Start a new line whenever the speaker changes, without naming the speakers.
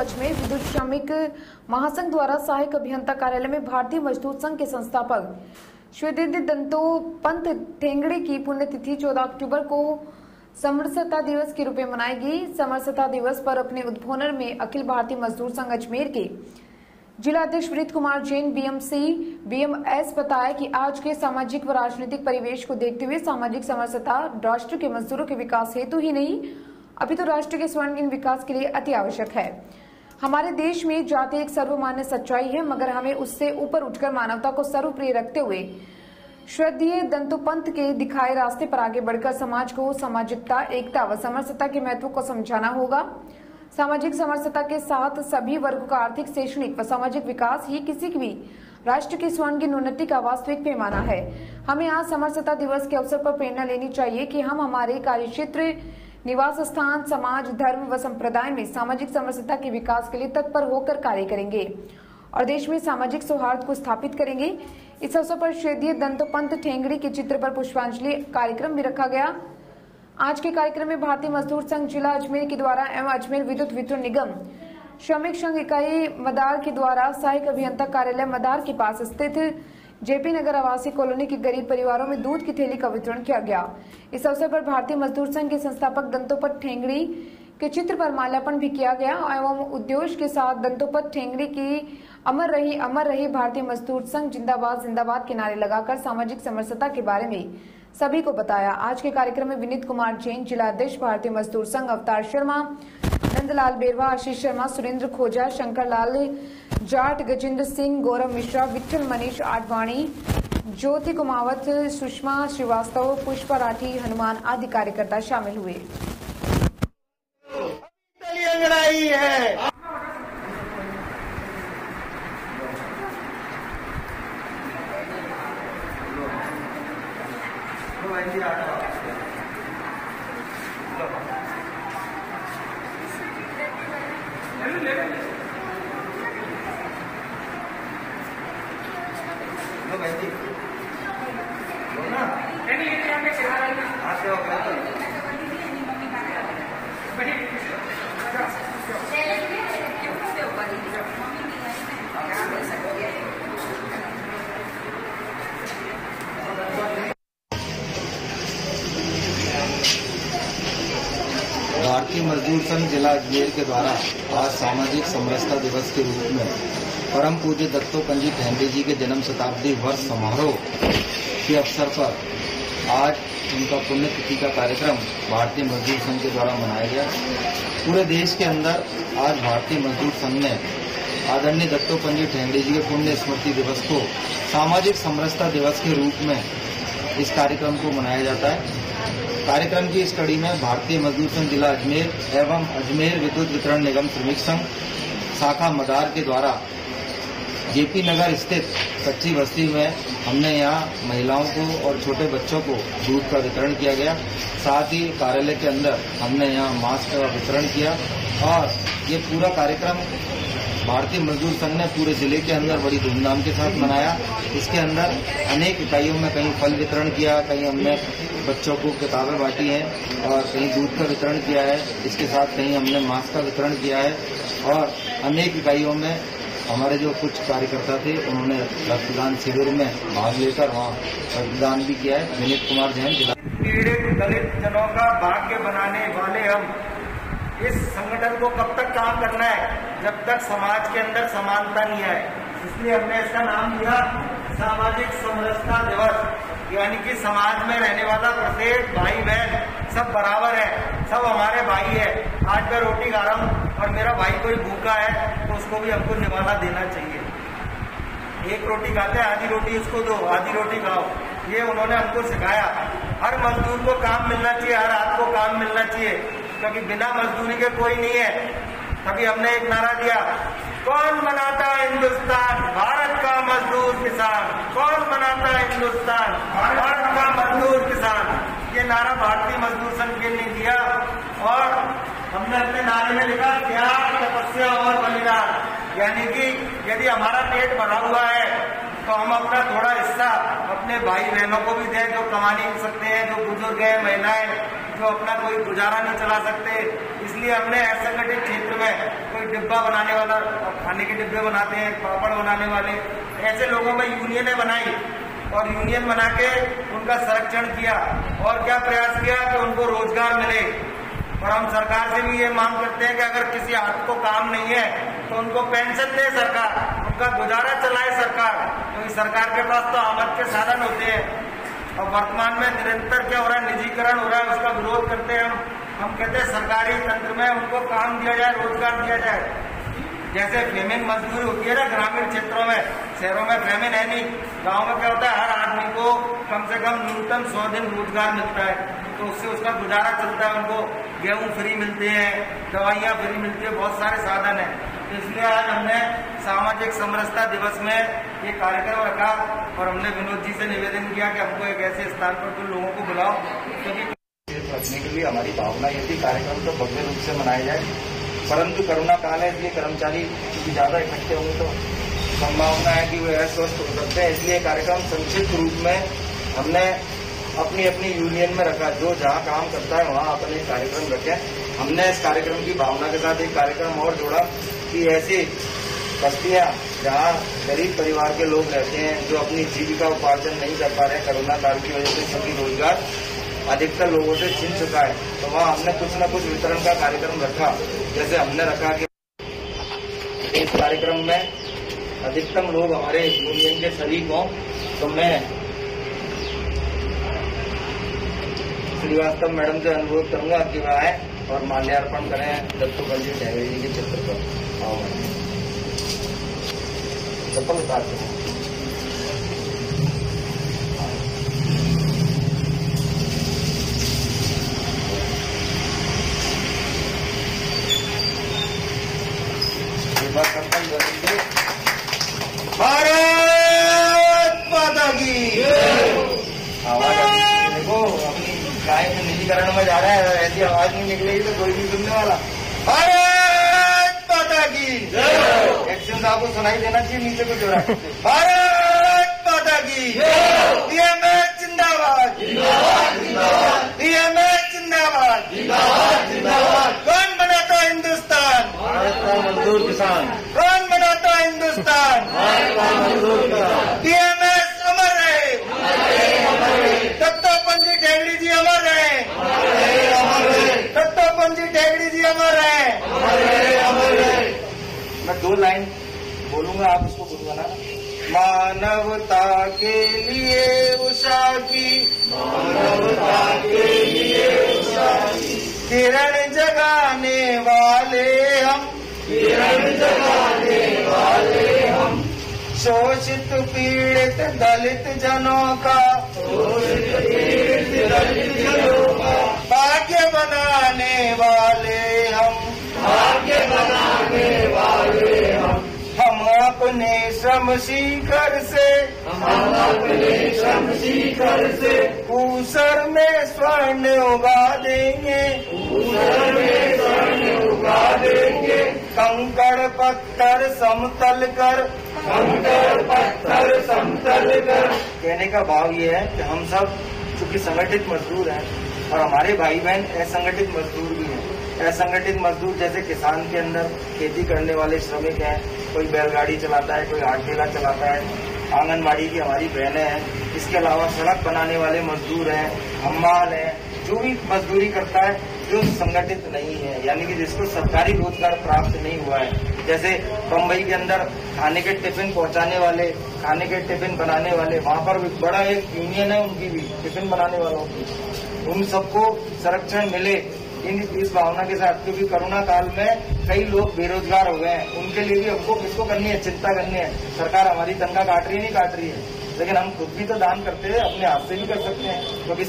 अजमेर विद्युत श्रमिक महासंघ द्वारा सहायक अभियंता कार्यालय में भारतीय मजदूर संघ के संस्थापक श्वेदिद्य दंतो पंत ठेंगड़े की पुण्यतिथि 14 अक्टूबर को समरसता दिवस के रूप में मनाएगी। समरसता दिवस पर अपने उद्बोधन में अखिल भारतीय मजदूर संघ अजमेर के जिला अध्यक्ष विनीत कुमार जैन, बीएमसी, बीएमएस बताया कि आज के सामाजिक व राजनीतिक परिवेश को देखते हुए सामाजिक समरसता राष्ट्र के मजदूरों के विकास हेतु ही नहीं, अभी तो राष्ट्र के स्वर्णिम विकास के लिए अति आवश्यक है। हमारे देश में जाति एक सर्वमान्य सच्चाई है, मगर हमें उससे ऊपर उठकर मानवता को सर्वप्रिय रखते हुए श्रद्धेय दंतोपंत के दिखाए रास्ते पर आगे बढ़कर समाज को सामाजिकता, एकता व समरसता के महत्व को समझाना होगा। सामाजिक समरसता के साथ सभी वर्गों का आर्थिक, शैक्षणिक व सामाजिक विकास ही किसी भी राष्ट्र की स्वर्णिम उन्नति का वास्तविक पैमाना है। हमें आज समरसता दिवस के अवसर पर प्रेरणा लेनी चाहिए कि हम हमारे कार्यक्षेत्र निवास स्थान समाज, धर्म व संप्रदाय में सामाजिक समरसता के विकास के लिए तत्पर होकर कार्य करेंगे और देश में सामाजिक सौहार्द को स्थापित करेंगे। इस अवसर पर श्रेदीय दंतोपंत ठेंगड़ी के चित्र पर पुष्पांजलि कार्यक्रम भी रखा गया। आज के कार्यक्रम में भारतीय मजदूर संघ जिला अजमेर के द्वारा एवं अजमेर विद्युत वितरण निगम, श्रमिक संघ इकाई मदार के द्वारा सहायक अभियंता कार्यालय मदार के पास स्थित जेपी नगर आवासीय कॉलोनी के गरीब परिवारों में दूध की थैली का वितरण किया गया। इस अवसर पर भारतीय मजदूर संघ के संस्थापक दंतोपत ठेंगड़ी के चित्र पर माल्यार्पण भी किया गया एवं उद्योग के साथ दंतोपत ठेंगड़ी की अमर रही अमर रही भारतीय मजदूर संघ जिंदाबाद जिंदाबाद के नारे लगाकर सामाजिक समरसता के बारे में सभी को बताया। आज के कार्यक्रम में विनीत कुमार जैन जिला अध्यक्ष भारतीय मजदूर संघ अवतार शर्मा नंदलाल बेरवा, आशीष शर्मा, सुरेंद्र खोजा शंकर लाल जाट, गजेंद्र सिंह, गौरव मिश्रा विठल मनीष आडवाणी, ज्योति कुमावत, सुषमा श्रीवास्तव, पुष्पा राठी, हनुमान आदि कार्यकर्ता शामिल हुए।
है
भारतीय मजदूर संघ जिला अजमेर के द्वारा आज सामाजिक समरसता दिवस के रूप में परम पूज्य दत्तोपंजी ठहंडे जी के जन्म शताब्दी वर्ष समारोह के अवसर पर आज उनका पुण्यतिथि का कार्यक्रम भारतीय मजदूर संघ के द्वारा मनाया गया। पूरे देश के अंदर आज भारतीय मजदूर संघ ने आदरणीय दत्तोपंजी ठहंडे जी के पुण्य स्मृति दिवस को सामाजिक समरसता दिवस के रूप में इस कार्यक्रम को मनाया जाता है। कार्यक्रम की इस कड़ी में भारतीय मजदूर संघ जिला अजमेर एवं अजमेर विद्युत वितरण निगम श्रमिक संघ शाखा मदार के द्वारा जेपी नगर स्थित कच्ची बस्ती में हमने यहाँ महिलाओं को और छोटे बच्चों को दूध का वितरण किया गया। साथ ही कार्यालय के अंदर हमने यहाँ मास्क का वितरण किया और ये पूरा कार्यक्रम भारतीय मजदूर संघ ने पूरे ज़िले के अंदर बड़ी धूमधाम के साथ मनाया। इसके अंदर अनेक इकाइयों में कहीं फल वितरण किया, कहीं हमने बच्चों को किताबें बांटी हैं और कहीं दूध का वितरण किया है। इसके साथ कहीं हमने मास्क का वितरण किया है और अनेक इकाइयों में हमारे जो कुछ कार्यकर्ता थे, उन्होंने रक्तदान शिविर में भाग लेकर वहाँ रक्तदान भी किया है। विनीत कुमार जैन जिला
पीड़ित दलित जनों का भाग्य बनाने वाले हम इस संगठन को कब तक काम करना है? जब तक समाज के अंदर समानता नहीं आए। इसलिए हमने इसका नाम दिया सामाजिक समरसता दिवस। यानी कि समाज में रहने वाला प्रत्येक भाई बहन सब बराबर है, सब हमारे भाई है। आज मैं रोटी खा रहा हूँ और मेरा भाई कोई भूखा है तो उसको भी हमको निवाला देना चाहिए। एक रोटी खाते हैं, आधी रोटी उसको दो, आधी रोटी खाओ। ये उन्होंने हमको सिखाया। हर मजदूर को काम मिलना चाहिए, हर हाथ को काम मिलना चाहिए। क्योंकि बिना मजदूरी के कोई नहीं है। तभी हमने एक नारा दिया, कौन बनाता है हिंदुस्तान? भारत का मजदूर किसान। कौन बनाता है हिंदुस्तान? भारत का मजदूर किसान। ये नारा भारतीय मजदूर संघ के लिए दिया और हमने अपने नारे में लिखा, त्याग, तपस्या और बलिदान। यानी कि यदि हमारा पेट भरा हुआ है तो हम अपना थोड़ा हिस्सा अपने भाई बहनों को भी दें, जो कमा नहीं सकते हैं, जो बुज़ुर्ग हैं, महिलाएँ जो अपना कोई गुजारा नहीं चला सकते। इसलिए हमने असंगठित क्षेत्र में कोई डिब्बा बनाने वाला, खाने के डिब्बे बनाते हैं, पापड़ बनाने वाले, ऐसे लोगों में यूनियनें बनाई और यूनियन बना के उनका संरक्षण किया और क्या प्रयास किया कि उनको रोज़गार मिले। और हम सरकार से भी ये मांग करते हैं कि अगर किसी हाथ को काम नहीं है तो उनको पेंशन दे सरकार, उनका गुजारा चलाए सरकार। क्योंकि तो सरकार के पास तो आमद के साधन होते हैं। और वर्तमान में निरंतर क्या हो रहा है? निजीकरण हो रहा है, उसका विरोध करते हैं हम। हम कहते हैं सरकारी तंत्र में उनको काम दिया जाए, रोज़गार दिया जाए। जैसे फेमिन मजदूरी होती है ना, ग्रामीण क्षेत्रों में, शहरों में फेमिन है नहीं। गाँव में क्या होता है, हर आदमी को कम से कम न्यूनतम सौ दिन रोज़गार मिलता है। तो उससे उसका गुजारा चलता है, उनको गेहूँ फ्री मिलते हैं, दवाइयाँ फ्री मिलती है, बहुत सारे साधन है। तो इसलिए आज हमने सामाजिक समरसता दिवस में ये कार्यक्रम रखा और हमने विनोद जी से निवेदन किया कि हमको एक ऐसे स्थान पर तुम लोगों को बुलाओ क्योंकि
रखने के लिए हमारी भावना ये थी, कार्यक्रम तो भव्य रूप से मनाया जाए। परंतु कोरोना काल है, इसलिए कर्मचारी क्योंकि ज़्यादा इकट्ठे होंगे तो संभावना है कि वे अस्वस्थ हो सकते हैं। इसलिए कार्यक्रम संक्षिप्त रूप में हमने अपनी अपनी यूनियन में रखा। जो जहाँ काम करता है, वहाँ अपने कार्यक्रम रखे। हमने इस कार्यक्रम की भावना के साथ एक कार्यक्रम और जोड़ा कि ऐसी बस्तियाँ जहाँ गरीब परिवार के लोग रहते हैं, जो अपनी जीविका उपार्जन नहीं कर पा रहे हैं, कोरोना काल की वजह से सभी रोज़गार अधिकतर लोगों से छिन चुका है। तो वहाँ हमने कुछ न कुछ वितरण का कार्यक्रम रखा, जैसे हमने रखा कि इस कार्यक्रम में अधिकतम लोग हमारे यूनियन के शरीक हों तो मैं श्रीवास्तव मैडम से अनुरोध करूँगा कि वह आए और माल्यार्पण करें दत्तोपंजी टहरे जी के चित्र पर चप्पल उतार भारत माता की। आवाज़ देखो अपनी गाय में निजीकरण में जा रहा है, ऐसी आवाज़ नहीं निकलेगी तो कोई भी सुनने वाला। भारत माता की। एक्शन आपको सुनाई देना चाहिए नीचे को जोड़ा भारत माता की। डीएमएस जिंदाबाद। डीएमएस जिंदाबाद। कौन बनाता हिंदुस्तान? मजदूर किसान। कौन बनाता हिंदुस्तान? टीएमएस अमर रहे दत्तापंजी टेगड़ी जी अमर रहे दत्तापंजी टेगड़ी जी अमर रहे दो लाइन बोलूँगा आप उसको गुनगुना मानवता के लिए उषा की। मानवता के लिए उषा की। किरण जगाने वाले हम। किरण जगाने वाले हम। शोषित पीड़ित दलित जनों का। शोषित पीड़ित दलित जनों का। भाग्य बनाने वाले अपने श्रम शिखर से। हम अपने श्रम शिखर से। ऊसर में स्वर्ण उगा देंगे। ऊसर में स्वर्ण उगा देंगे। कंकड़ पत्थर समतल कर। कंकड़ पत्थर समतल कर। कहने का भाव ये है कि हम सब चूँकि संगठित मजदूर हैं और हमारे भाई बहन असंगठित मजदूर भी असंगठित मजदूर जैसे किसान के अंदर खेती करने वाले श्रमिक हैं, कोई बैलगाड़ी चलाता है, कोई आठ ठेला चलाता है, आंगनबाड़ी की हमारी बहनें हैं, इसके अलावा सड़क बनाने वाले मजदूर हैं, हम्माल हैं, जो भी मजदूरी करता है, जो संगठित नहीं है, यानी कि जिसको सरकारी रोज़गार प्राप्त नहीं हुआ है। जैसे बम्बई के अंदर खाने के टिफ़िन पहुँचाने वाले, खाने के टिफ़िन बनाने वाले, वहाँ पर भी बड़ा एक यूनियन है उनकी भी, टिफ़िन बनाने वालों की। उन सबको संरक्षण मिले इन इस भावना के साथ, क्योंकि कोरोना काल में कई लोग बेरोजगार हो गए हैं। उनके लिए भी हमको किसको करनी है? चिंता करनी है। सरकार हमारी तनखा काट रही है, नहीं काट रही है। लेकिन हम खुद भी तो दान करते हैं अपने हाथ से भी कर सकते हैं, क्योंकि